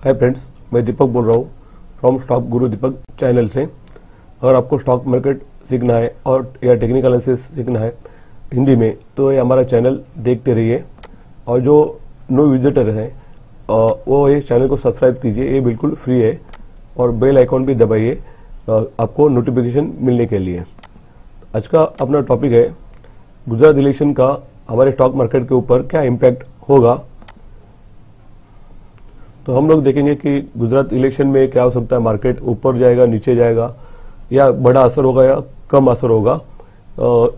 Hi friends मैं दीपक बोल रहा हूँ from stock Guru Deepak channel से। अगर आपको स्टॉक मार्केट सीखना है और या टेक्निकल एनालिसिस सीखना है हिंदी में तो ये हमारा चैनल देखते रहिए। और जो नो विजिटर हैं वो ये चैनल को सब्सक्राइब कीजिए, ये बिल्कुल फ्री है। और बेल आइकॉन भी दबाइए आपको नोटिफिकेशन मिलने के लिए। आज का अपना टॉपिक है, गुजरात इलेक्शन का हमारे स्टॉक मार्केट के ऊपर क्या इम्पैक्ट होगा? तो हम लोग देखेंगे कि गुजरात इलेक्शन में क्या हो सकता है, मार्केट ऊपर जाएगा, नीचे जाएगा, या बड़ा असर होगा या कम असर होगा।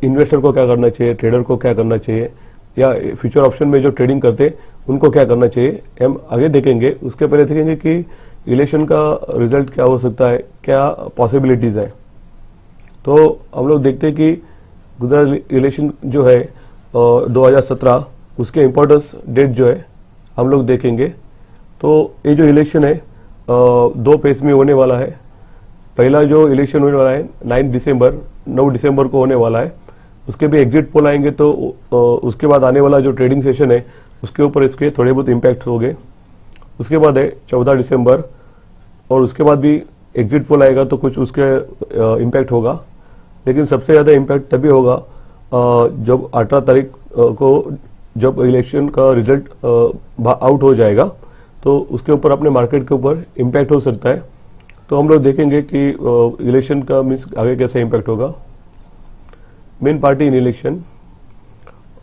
इन्वेस्टर को क्या करना चाहिए ट्रेडर को क्या करना चाहिए, या फ्यूचर ऑप्शन में जो ट्रेडिंग करते हैं उनको क्या करना चाहिए, हम आगे देखेंगे। उसके पहले देखेंगे कि इलेक्शन का रिज़ल्ट क्या हो सकता है, क्या पॉसिबिलिटीज है। तो हम लोग देखते हैं कि गुजरात इलेक्शन जो है दो हज़ार सत्रह, उसके इम्पोर्टेंस डेट जो है, हम लोग देखेंगे। तो ये जो इलेक्शन है दो फ़ेज़ में होने वाला है। पहला जो इलेक्शन होने वाला है नाइन दिसंबर नौ दिसंबर को होने वाला है। उसके भी एग्जिट पोल आएँगे तो उसके बाद आने वाला जो ट्रेडिंग सेशन है, उसके ऊपर इसके थोड़े बहुत इम्पैक्ट होंगे। उसके बाद है चौदह दिसंबर और उसके बाद भी एग्जिट पोल आएगा तो कुछ उसके इम्पैक्ट होगा। लेकिन सबसे ज़्यादा इम्पैक्ट तभी होगा जब अठारह तारीख को जब इलेक्शन का रिज़ल्ट आउट हो जाएगा। तो उसके ऊपर अपने मार्केट के ऊपर इम्पैक्ट हो सकता है। तो हम लोग देखेंगे कि इलेक्शन का मीन्स आगे कैसे इम्पैक्ट होगा। Main party in election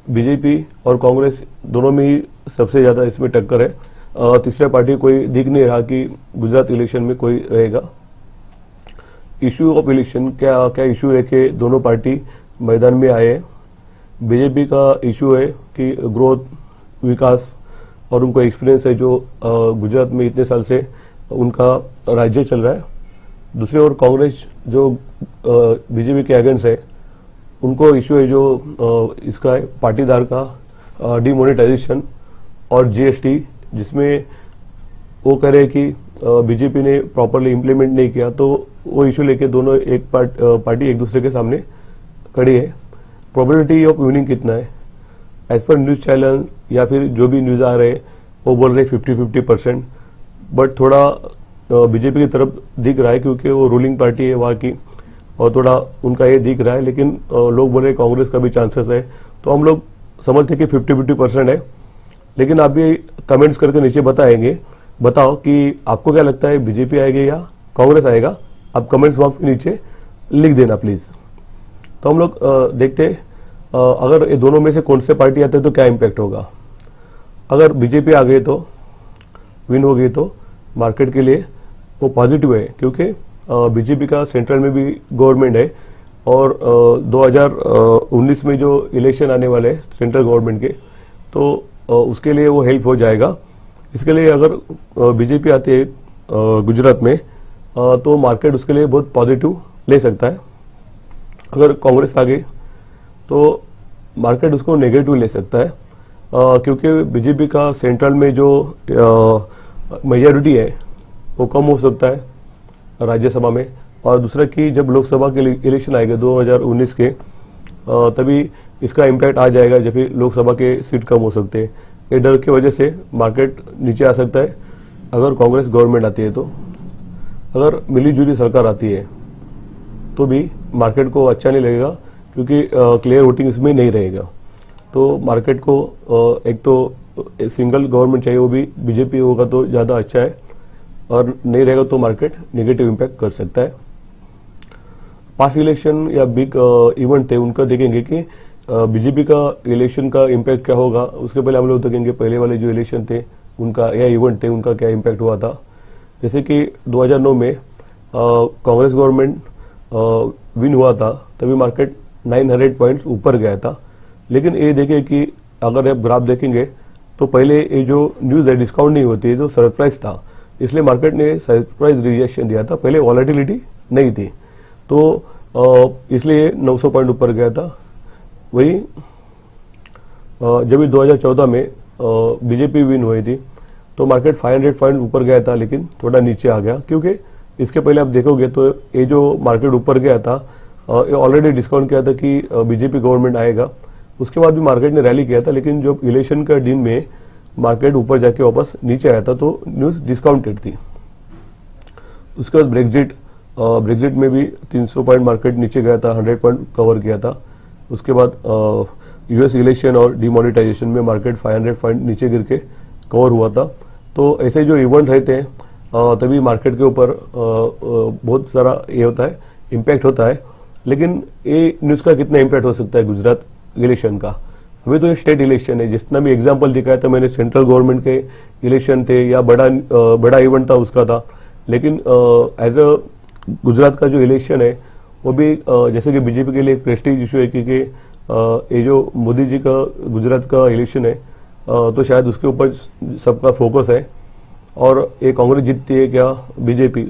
BJP और कांग्रेस दोनों में ही सबसे ज़्यादा इसमें टक्कर है। तीसरे पार्टी कोई दिख नहीं रहा कि गुजरात इलेक्शन में कोई रहेगा। इश्यू ऑफ़ इलेक्शन क्या क्या इश्यू है कि दोनों पार्टी मैदान में आए बीजेपी का इश्यू है कि ग्रोथ विकास और उनको एक्सपीरियंस है जो गुजरात में इतने साल से उनका राज्य चल रहा है। दूसरी ओर कांग्रेस जो बीजेपी के अगेंस्ट है उनको इश्यू है जो इसका है पाटीदार का डिमोनेटाइजेशन और जीएसटी जिसमें वो कह रहे हैं कि बीजेपी ने प्रॉपरली इम्प्लीमेंट नहीं किया तो वो इश्यू लेके दोनों एक पार्ट, पार्टी एक दूसरे के सामने खड़ी है। प्रोबेबिलिटी ऑफ़ विनिंग कितना है? एज पर न्यूज़ चैनल या फिर जो भी न्यूज़ आ रहे वो बोल रहे फिफ्टी फिफ्टी परसेंट बट थोड़ा बीजेपी की तरफ़ दिख रहा है क्योंकि वो रूलिंग पार्टी है वहाँ की और थोड़ा उनका ये दिख रहा है लेकिन लोग बोल रहे कांग्रेस का भी चांसेस है। तो हम लोग समझते कि फिफ्टी फिफ्टी परसेंट है। लेकिन आप भी कमेंट्स करके नीचे बताएँगे। बताओ कि आपको क्या लगता है बीजेपी आएगी या कांग्रेस आएगा? आप कमेंट्स बॉक्स के नीचे लिख देना प्लीज़ तो हम लोग देखते हैं, अगर ये दोनों में से कौन से पार्टी आते तो क्या इम्पैक्ट होगा? अगर बीजेपी आ गई तो विन हो गई तो मार्केट के लिए वो पॉजिटिव है क्योंकि बीजेपी का सेंट्रल में भी गवर्नमेंट है और अ, 2019 में जो इलेक्शन आने वाले हैं सेंट्रल गवर्नमेंट के तो उसके लिए वो हेल्प हो जाएगा। इसके लिए अगर बीजेपी आती है गुजरात में तो मार्केट उसके लिए बहुत पॉजिटिव ले सकता है। अगर कांग्रेस आ गई तो मार्केट उसको नेगेटिव ले सकता है। अ, क्योंकि बीजेपी का सेंट्रल में जो मेजोरिटी है वो कम हो सकता है राज्यसभा में। और दूसरा कि जब लोकसभा के इलेक्शन आएगा 2019 के अ, तभी इसका इम्पैक्ट आ जाएगा जब लोकसभा के सीट कम हो सकते हैं। ये डर की वजह से मार्केट नीचे आ सकता है। अगर कांग्रेस गवर्नमेंट आती है तो। अगर मिली सरकार आती है तो भी मार्केट को अच्छा नहीं लगेगा। क्योंकि क्लियर वोटिंग इसमें नहीं रहेगा। तो मार्केट को एक तो सिंगल गवर्नमेंट चाहिए, वो भी बीजेपी होगा तो ज़्यादा अच्छा है। और नहीं रहेगा तो मार्केट नेगेटिव इम्पैक्ट कर सकता है। पास इलेक्शन या बिग इवेंट थे, उनका देखेंगे कि बीजेपी का इलेक्शन का इम्पैक्ट क्या होगा। उसके पहले हम लोग देखेंगे, पहले वाले जो इलेक्शन थे, उनका या इवेंट थे, उनका क्या इम्पैक्ट हुआ था। जैसे कि 2009 में कांग्रेस गवर्नमेंट विन हुआ था, तभी मार्केट 900 पॉइंट्स ऊपर गया था। लेकिन ये देखें कि अगर आप ग्राफ देखेंगे तो पहले ये जो न्यूज़ है, डिस्काउंट नहीं होती जो सरप्राइज़ था, इसलिए मार्केट ने सरप्राइज़ रिएक्शन दिया था। पहले वॉलेटिलिटी नहीं थी। तो इसलिए 900 पॉइंट ऊपर गया था। वही जब भी 2014 में बीजेपी विन हुई थी तो मार्केट 500 पॉइंट ऊपर गया था, लेकिन थोड़ा नीचे आ गया। क्योंकि इसके पहले आप देखोगे तो ये जो मार्केट ऊपर गया था ऑलरेडी डिस्काउंट किया था कि बीजेपी गवर्नमेंट आएगा। उसके बाद भी मार्केट ने रैली किया था, लेकिन जब इलेक्शन का दिन में मार्केट ऊपर जाके वापस नीचे आया था तो न्यूज़ डिस्काउंटेड थी। उसके बाद ब्रेग्जिट ब्रेग्जिट में भी 300 पॉइंट मार्केट नीचे गया था 100 पॉइंट कवर किया था। उसके बाद यूएस इलेक्शन और डिमोनिटाइजेशन में मार्केट 500 पॉइंट नीचे गिर के कवर हुआ था। तो ऐसे जो इवेंट रहते हैं तभी मार्केट के ऊपर बहुत सारा ये होता है इम्पैक्ट होता है। लेकिन ये न्यूज़ का कितना इम्पैक्ट हो सकता है गुजरात इलेक्शन का? अभी तो ये स्टेट इलेक्शन है। जितना भी एग्ज़ाम्पल दिखाया था मैंने सेंट्रल गवर्नमेंट के इलेक्शन थे या बड़ा बड़ा इवेंट था उसका था। लेकिन एज अ गुजरात का जो इलेक्शन है, वो भी जैसे कि बीजेपी के लिए एक प्रेस्टीज इशू है क्योंकि ये जो मोदी जी का गुजरात का इलेक्शन है तो शायद उसके ऊपर सबका फोकस है। और ये कांग्रेस जीतती है क्या? बीजेपी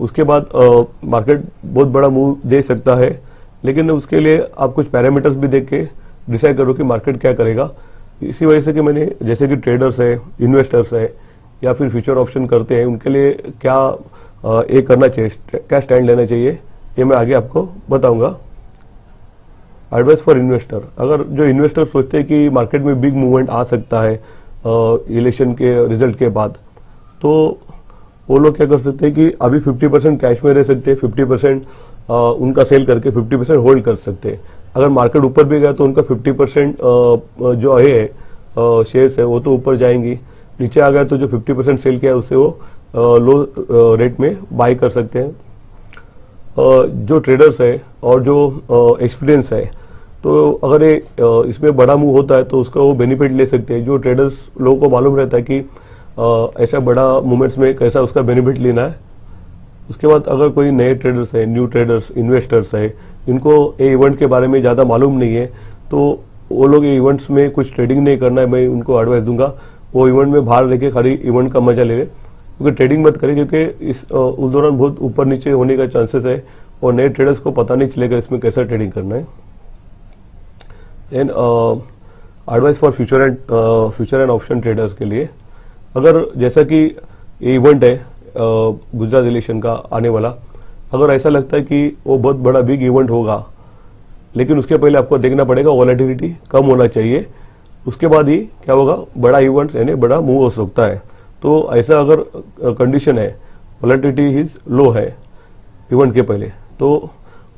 उसके बाद मार्केट बहुत बड़ा मूव दे सकता है, लेकिन उसके लिए आप कुछ पैरामीटर्स भी देख के डिसाइड करो कि मार्केट क्या करेगा। इसी वजह से कि मैंने, जैसे कि ट्रेडर्स है इन्वेस्टर्स है, या फिर फ्यूचर ऑप्शन करते हैं, उनके लिए क्या ये करना चाहिए क्या स्टैंड लेना चाहिए, ये मैं आगे आपको बताऊँगा। एडवाइस फॉर इन्वेस्टर अगर जो इन्वेस्टर सोचते हैं कि मार्केट में बिग मूवमेंट आ सकता है इलेक्शन के रिज़ल्ट के बाद तो वो लोग क्या कर सकते हैं कि अभी 50 परसेंट कैश में रह सकते हैं 50 परसेंट उनका सेल करके 50 परसेंट होल्ड कर सकते हैं। अगर मार्केट ऊपर भी गया तो उनका 50 परसेंट जो है शेयर्स है वो तो ऊपर जाएँगी। नीचे आ गया तो जो 50 परसेंट सेल किया है, उससे वो लो रेट में बाई कर सकते हैं। जो ट्रेडर्स है और जो एक्सपीरियंस है तो अगर ये इसमें बड़ा मूव होता है तो उसका वो बेनिफिट ले सकते हैं। जो ट्रेडर्स लोगों को मालूम रहता है कि ऐसा बड़ा मूवमेंट्स में कैसा उसका बेनिफिट लेना है। उसके बाद अगर कोई नए ट्रेडर्स है न्यू ट्रेडर्स इन्वेस्टर्स है, इनको ये इवेंट के बारे में ज़्यादा मालूम नहीं है तो वो लोग ये इवेंट्स में कुछ ट्रेडिंग नहीं करना है, मैं उनको एडवाइस दूँगा। वो इवेंट में बाहर लेके खाली इवेंट का मज़ा ले ले। क्योंकि ट्रेडिंग मत करें, क्योंकि इस उस दौरान बहुत ऊपर नीचे होने का चांसेस है और नए ट्रेडर्स को पता नहीं चलेगा इसमें कैसा ट्रेडिंग करना है। And advice for future and future and option traders के लिए। अगर जैसा कि ये इवेंट है गुजरात इलेक्शन का आने वाला, अगर ऐसा लगता है कि वो बहुत बड़ा बिग इवेंट होगा, लेकिन उसके पहले आपको देखना पड़ेगा वॉलेटिलिटी कम होना चाहिए, उसके बाद ही क्या होगा, बड़ा इवेंट यानी बड़ा मूव हो सकता है। तो ऐसा अगर कंडीशन है वॉलेटिलिटी इज़ लो है इवेंट के पहले तो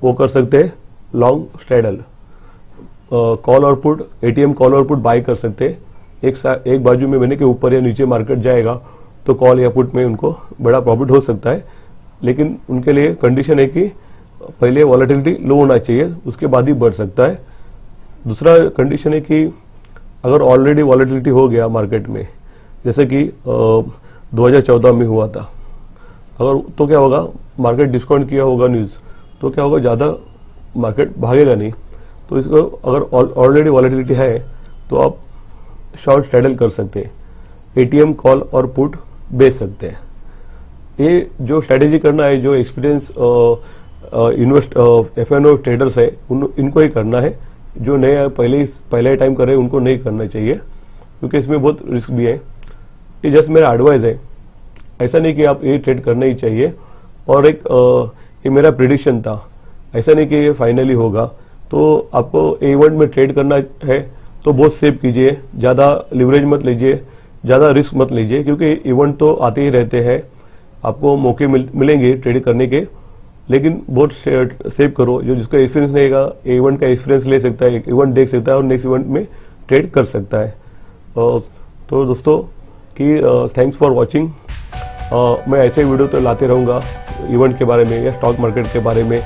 वो कर सकते हैं लॉन्ग स्ट्रेडल कॉल और पुट एटीएम कॉल और पुट बाय कर सकते हैं। एक एक बाजू में मैंने कि ऊपर या नीचे मार्केट जाएगा तो कॉल या पुट में उनको बड़ा प्रॉफिट हो सकता है। लेकिन उनके लिए कंडीशन है कि पहले वॉलेटिलिटी लो होना चाहिए, उसके बाद ही बढ़ सकता है। दूसरा कंडीशन है कि अगर ऑलरेडी वॉलेटिलिटी हो गया मार्केट में, जैसे कि दो हज़ार चौदह में हुआ था, अगर तो क्या होगा? मार्केट डिस्काउंट किया होगा न्यूज़ तो क्या होगा? ज़्यादा मार्केट भागेगा नहीं। तो इसको अगर ऑलरेडी वॉलेटिलिटी है तो आप शॉर्ट स्ट्रेडल कर सकते हैं एटीएम कॉल और पुट बेच सकते हैं। ये जो स्ट्रेटेजी करना है जो experience invest F N O traders है उन, इनको ही करना है। जो नए पहले पहले टाइम कर रहे हैं उनको नहीं करना चाहिए क्योंकि इसमें बहुत रिस्क भी है। ये जस्ट मेरा एडवाइस है। ऐसा नहीं कि आप ये ट्रेड करना ही चाहिए। और एक आ, ये मेरा प्रिडिक्शन था। ऐसा नहीं कि ये फाइनली होगा। तो आपको इवेंट में ट्रेड करना है तो बहुत सेव कीजिए ज़्यादा लिवरेज मत लीजिए ज़्यादा रिस्क मत लीजिए क्योंकि इवेंट तो आते ही रहते हैं। आपको मौके मिल, मिलेंगे ट्रेड करने के लेकिन बहुत सेव करो जो जिसका एक्सपीरियंस रहेगा इवेंट का एक्सपीरियंस ले सकता है इवेंट देख सकता है और नेक्स्ट इवेंट में ट्रेड कर सकता है। तो दोस्तों कि थैंक्स फॉर वॉचिंग मैं ऐसे वीडियो तो लाते रहूँगा इवेंट के बारे में या स्टॉक मार्केट के बारे में।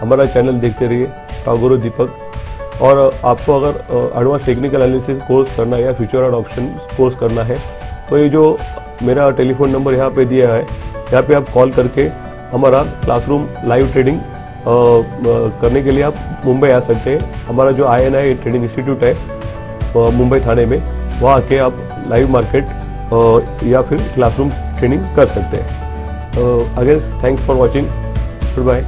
हमारा चैनल देखते रहिए। टागोरो दीपक। और आपको अगर एडवांस टेक्निकल एनालिसिस कोर्स करना है या फ्यूचर एंड ऑप्शन कोर्स करना है तो ये जो मेरा टेलीफोन नंबर यहाँ पे दिया है, यहाँ पे आप कॉल करके हमारा क्लासरूम लाइव ट्रेडिंग करने के लिए आप मुंबई आ सकते हैं। हमारा जो I N I trading institute है मुंबई थाने में, वहाँ आके आप लाइव मार्केट या फिर क्लासरूम ट्रेनिंग कर सकते हैं। Again thanks for watching good bye